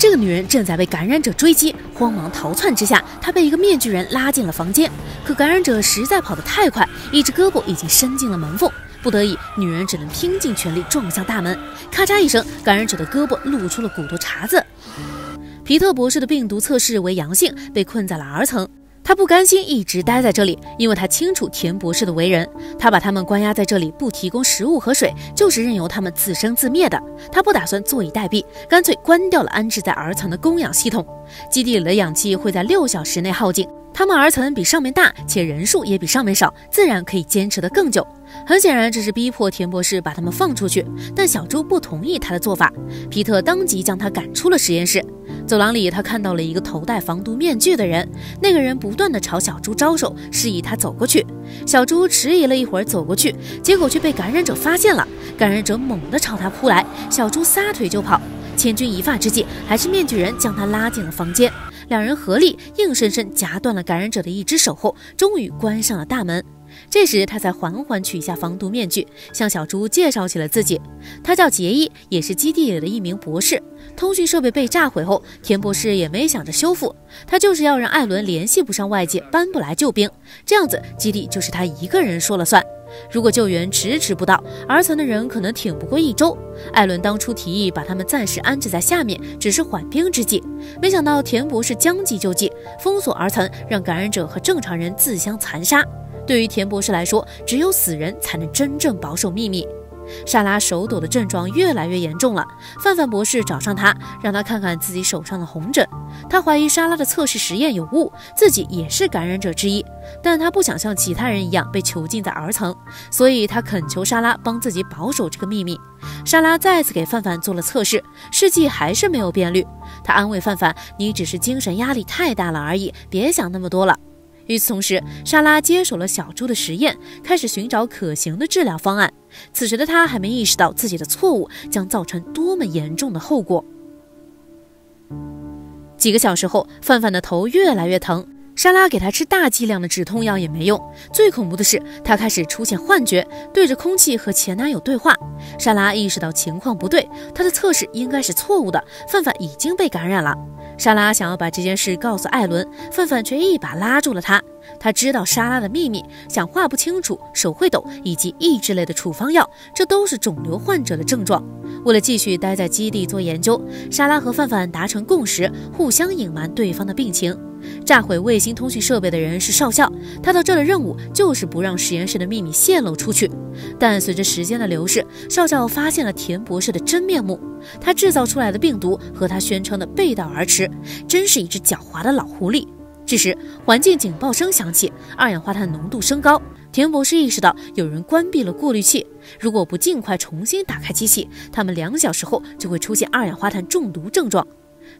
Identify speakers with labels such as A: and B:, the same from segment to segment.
A: 这个女人正在被感染者追击，慌忙逃窜之下，她被一个面具人拉进了房间。可感染者实在跑得太快，一只胳膊已经伸进了门缝，不得已，女人只能拼尽全力撞向大门。咔嚓一声，感染者的胳膊露出了骨头茬子。皮特博士的病毒测试为阳性，被困在了 R 层。他不甘心一直待在这里，因为他清楚田博士的为人。他把他们关押在这里，不提供食物和水，就是任由他们自生自灭的。他不打算坐以待毙，干脆关掉了安置在儿层的供氧系统。基地里的氧气会在六小时内耗尽。他们儿层比上面大，且人数也比上面少，自然可以坚持得更久。很显然，这是逼迫田博士把他们放出去。但小猪不同意他的做法，皮特当即将他赶出了实验室。走廊里，他看到了一个头戴防毒面具的人。那个人不断地朝小猪招手，示意他走过去。小猪迟疑了一会儿，走过去，结果却被感染者发现了。感染者猛地朝他扑来，小猪撒腿就跑。千钧一发之际，还是面具人将他拉进了房间。两人合力，硬生生夹断了感染者的一只手后，终于关上了大门。这时，他才缓缓取下防毒面具，向小猪介绍起了自己。他叫杰伊，也是基地里的一名博士。通讯设备被炸毁后，田博士也没想着修复，他就是要让艾伦联系不上外界，搬不来救兵，这样子基地就是他一个人说了算。如果救援迟迟不到儿层的人可能挺不过一周。艾伦当初提议把他们暂时安置在下面，只是缓兵之计，没想到田博士将计就计，封锁儿层，让感染者和正常人自相残杀。对于田博士来说，只有死人才能真正保守秘密。莎拉手抖的症状越来越严重了，范范博士找上他，让他看看自己手上的红疹。他怀疑莎拉的测试实验有误，自己也是感染者之一，但他不想像其他人一样被囚禁在儿层，所以他恳求莎拉帮自己保守这个秘密。莎拉再次给范范做了测试，试剂还是没有变绿。他安慰范范：“你只是精神压力太大了而已，别想那么多了。”与此同时，莎拉接手了小猪的实验，开始寻找可行的治疗方案。此时的她还没意识到自己的错误将造成多么严重的后果。几个小时后，范范的头越来越疼。莎拉给他吃大剂量的止痛药也没用，最恐怖的是，他开始出现幻觉，对着空气和前男友对话。莎拉意识到情况不对，他的测试应该是错误的，范范已经被感染了。莎拉想要把这件事告诉艾伦，范范却一把拉住了他。他知道莎拉的秘密，想话不清楚，手会抖，以及抑制类的处方药，这都是肿瘤患者的症状。为了继续待在基地做研究，莎拉和范范达成共识，互相隐瞒对方的病情。炸毁卫星通讯设备的人是少校，他到这的任务就是不让实验室的秘密泄露出去。但随着时间的流逝，少校发现了田博士的真面目，他制造出来的病毒和他宣称的背道而驰，真是一只狡猾的老狐狸。这时，环境警报声响起，二氧化碳浓度升高。田博士意识到有人关闭了过滤器，如果不尽快重新打开机器，他们两小时后就会出现二氧化碳中毒症状。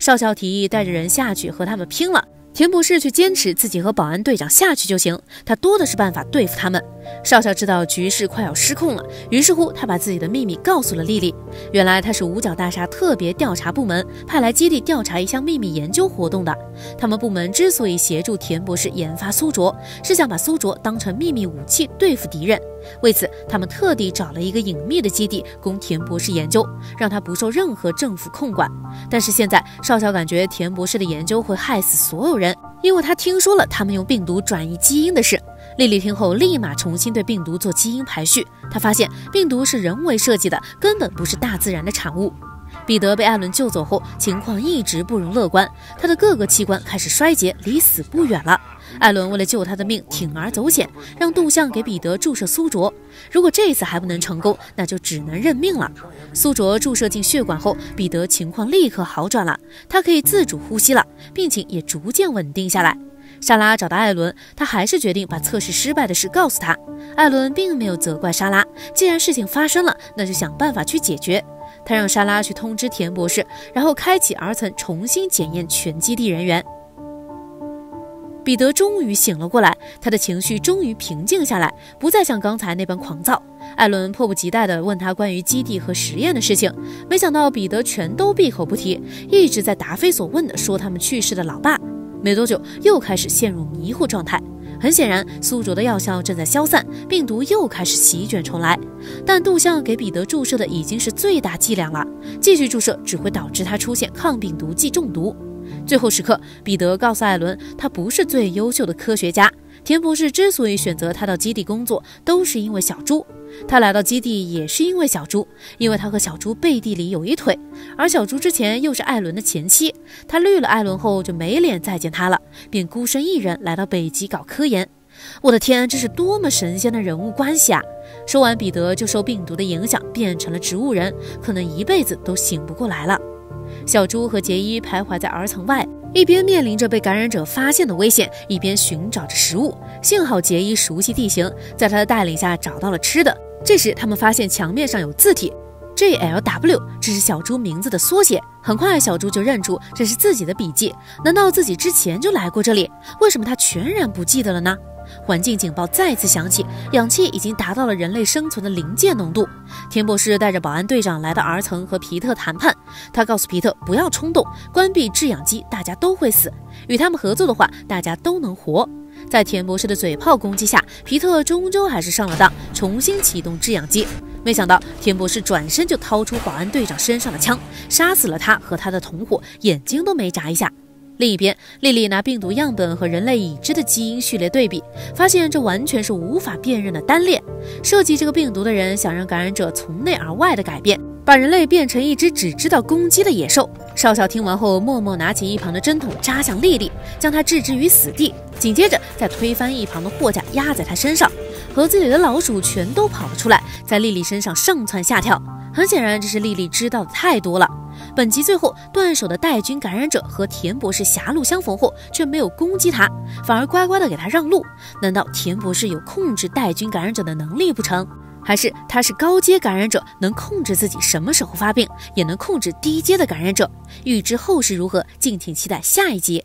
A: 少校提议带着人下去和他们拼了。田博士却坚持自己和保安队长下去就行，他多的是办法对付他们。少校知道局势快要失控了，于是乎他把自己的秘密告诉了丽丽。原来他是五角大厦特别调查部门派来基地调查一项秘密研究活动的。他们部门之所以协助田博士研发苏卓，是想把苏卓当成秘密武器对付敌人。为此，他们特地找了一个隐秘的基地供田博士研究，让他不受任何政府控管。但是现在，少校感觉田博士的研究会害死所有人，因为他听说了他们用病毒转移基因的事。丽丽听后，立马重新对病毒做基因排序。她发现病毒是人为设计的，根本不是大自然的产物。彼得被艾伦救走后，情况一直不容乐观，他的各个器官开始衰竭，离死不远了。艾伦为了救他的命，铤而走险，让杜象给彼得注射苏卓。如果这次还不能成功，那就只能认命了。苏卓注射进血管后，彼得情况立刻好转了，他可以自主呼吸了，病情也逐渐稳定下来。莎拉找到艾伦，他还是决定把测试失败的事告诉他。艾伦并没有责怪莎拉，既然事情发生了，那就想办法去解决。他让莎拉去通知田博士，然后开启 R 层重新检验全基地人员。彼得终于醒了过来，他的情绪终于平静下来，不再像刚才那般狂躁。艾伦迫不及待地问他关于基地和实验的事情，没想到彼得全都闭口不提，一直在答非所问地说他们去世的老爸。没多久，又开始陷入迷糊状态。很显然，苏卓的药效正在消散，病毒又开始席卷重来。但杜象给彼得注射的已经是最大剂量了，继续注射只会导致他出现抗病毒剂中毒。最后时刻，彼得告诉艾伦，他不是最优秀的科学家。田博士之所以选择他到基地工作，都是因为小猪。他来到基地也是因为小猪，因为他和小猪背地里有一腿，而小猪之前又是艾伦的前妻。他绿了艾伦后就没脸再见他了，便孤身一人来到北极搞科研。我的天，这是多么神仙的人物关系啊！说完，彼得就受病毒的影响变成了植物人，可能一辈子都醒不过来了。小猪和杰伊徘徊在儿层外。一边面临着被感染者发现的危险，一边寻找着食物。幸好杰伊熟悉地形，在他的带领下找到了吃的。这时，他们发现墙面上有字体，J L W，这是小猪名字的缩写。很快，小猪就认出这是自己的笔记。难道自己之前就来过这里？为什么他全然不记得了呢？环境警报再次响起，氧气已经达到了人类生存的临界浓度。田博士带着保安队长来到 R 层和皮特谈判。他告诉皮特不要冲动，关闭制氧机，大家都会死。与他们合作的话，大家都能活。在田博士的嘴炮攻击下，皮特终究还是上了当，重新启动制氧机。没想到田博士转身就掏出保安队长身上的枪，杀死了他和他的同伙，眼睛都没眨一下。另一边，丽丽拿病毒样本和人类已知的基因序列对比，发现这完全是无法辨认的单链。设计这个病毒的人想让感染者从内而外的改变，把人类变成一只只知道攻击的野兽。少校听完后，默默拿起一旁的针筒扎向丽丽，将她置之于死地。紧接着，再推翻一旁的货架，压在她身上。盒子里的老鼠全都跑了出来，在丽丽身上上蹿下跳。很显然，这是丽丽知道的太多了。本集最后，断手的带菌感染者和田博士狭路相逢后，却没有攻击他，反而乖乖的给他让路。难道田博士有控制带菌感染者的能力不成？还是他是高阶感染者，能控制自己什么时候发病，也能控制低阶的感染者？欲知后事如何，敬请期待下一集。